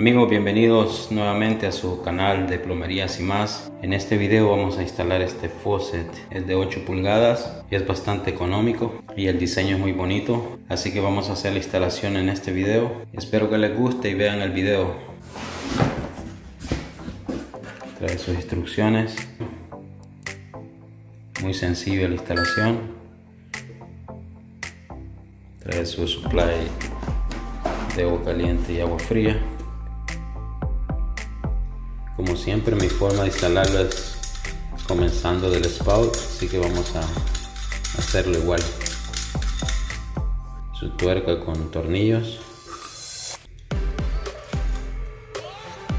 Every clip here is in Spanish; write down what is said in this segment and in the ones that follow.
Amigos, bienvenidos nuevamente a su canal de plomerías y más. En este video vamos a instalar este faucet. Es de 8 pulgadas y es bastante económico y el diseño es muy bonito. Así que vamos a hacer la instalación en este video. Espero que les guste y vean el video. Trae sus instrucciones. Muy sencilla la instalación. Trae su supply de agua caliente y agua fría. Siempre mi forma de instalarlo es comenzando del spout, así que vamos a hacerlo igual. Su tuerca con tornillos.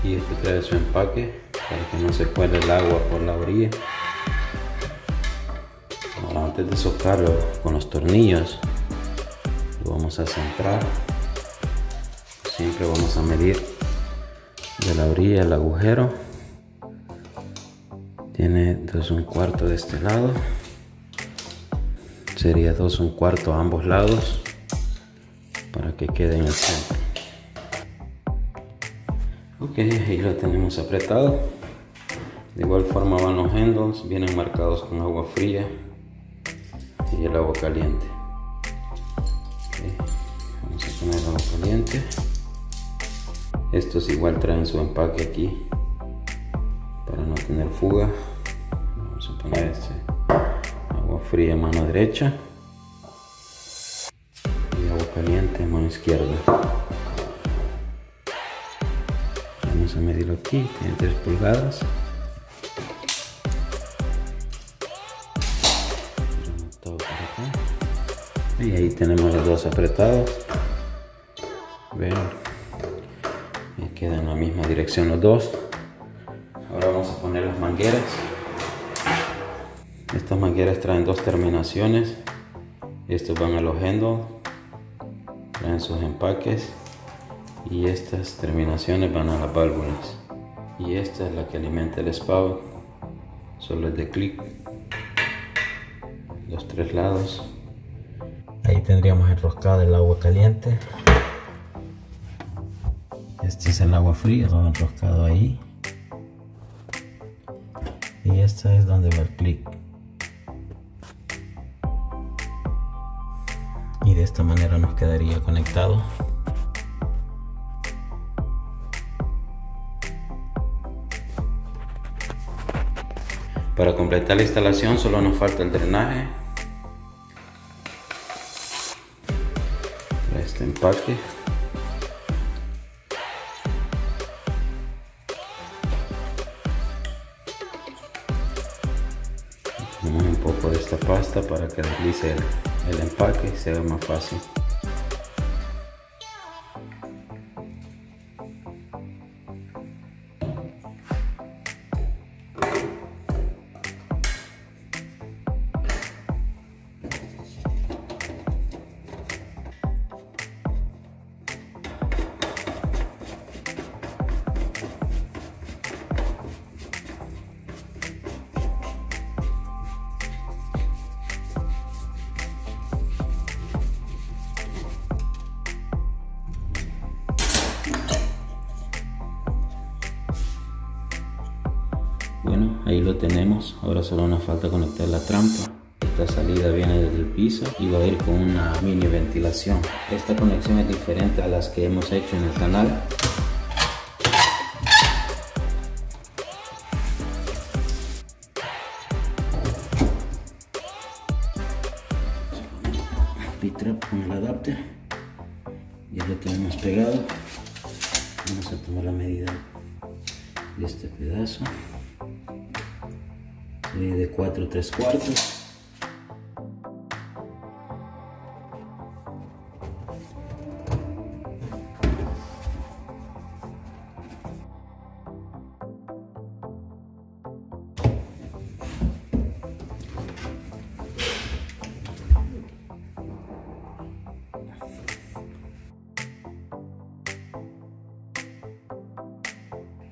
Y este trae su empaque para que no se cuele el agua por la orilla. Antes de socarlo con los tornillos, lo vamos a centrar. Siempre vamos a medir de la orilla el agujero tiene dos un cuarto de este lado. Sería dos un cuarto a ambos lados para que quede en el centro. Ok ahí lo tenemos apretado. De igual forma van los handles vienen marcados con agua fría y el agua caliente. Vamos a poner agua caliente. Estos igual traen su empaque aquí para no tener fuga. Agua fría mano derecha y agua caliente en mano izquierda. Vamos a medirlo aquí, tiene 3 pulgadas. Y ahí tenemos los dos apretados. Vean quedan en la misma dirección los dos ahora vamos a poner las mangueras estas mangueras traen dos terminaciones. Estos van a los handles traen sus empaques y estas terminaciones van a las válvulas. Y esta es la que alimenta el spout solo es de clic. Los tres lados. Ahí tendríamos enroscado el agua caliente. Este es el agua fría, lo enroscado ahí. Y esta es donde va el clic. Y de esta manera nos quedaría conectado. Para completar la instalación solo nos falta el drenaje. Este empaque. un poco de esta pasta para que deslice el, el empaque y sea más fácil. Ahora solo nos falta conectar la trampa. Esta salida viene desde el piso y va a ir con una mini ventilación. Esta conexión es diferente a las que hemos hecho en el canal. P-trap con el adapter. Ya lo tenemos pegado. Vamos a tomar la medida de este pedazo de 4 3 cuartos.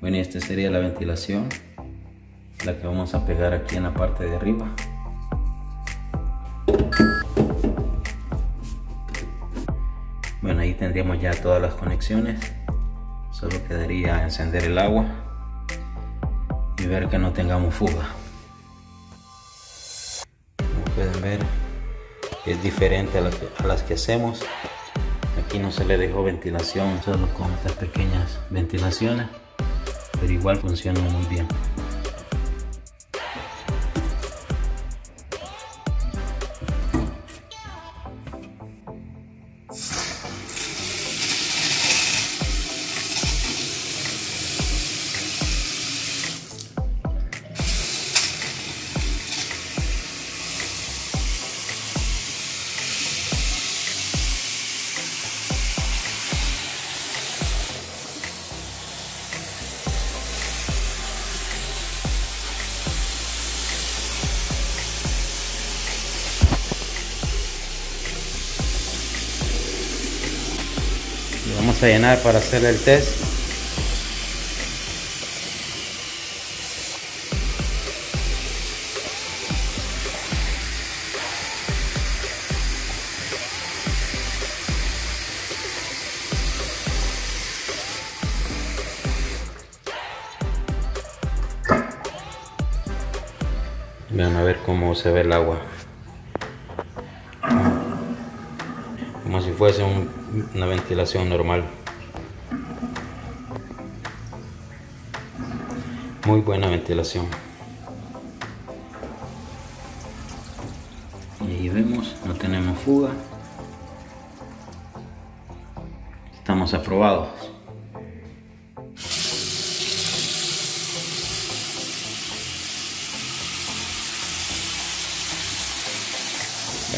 Bueno, esta sería la ventilación la que vamos a pegar aquí en la parte de arriba bueno ahí tendríamos ya todas las conexiones Solo quedaría encender el agua y ver que no tengamos fuga. Como pueden ver, es diferente a, las que hacemos. Aquí no se le dejó ventilación, solo con estas pequeñas ventilaciones, pero igual funciona muy bien. Vamos llenar para hacer el test Vean a ver cómo se ve el agua. Como si fuese una ventilación normal. Muy buena ventilación. Y ahí vemos, no tenemos fuga. Estamos aprobados.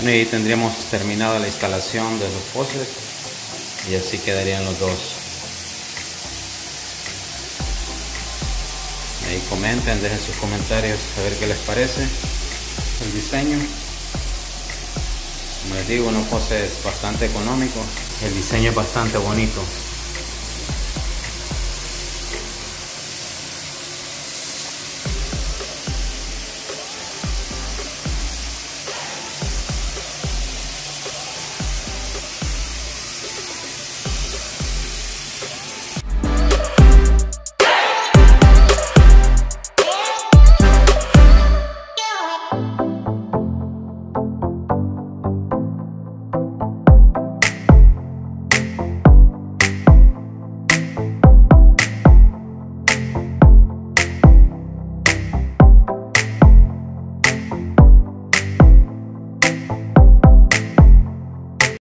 Bueno, y tendríamos terminado la instalación de los faucets y así quedarían los dos. Ahí comenten, dejen sus comentarios a ver qué les parece el diseño. Como les digo, un faucet es bastante económico, el diseño es bastante bonito.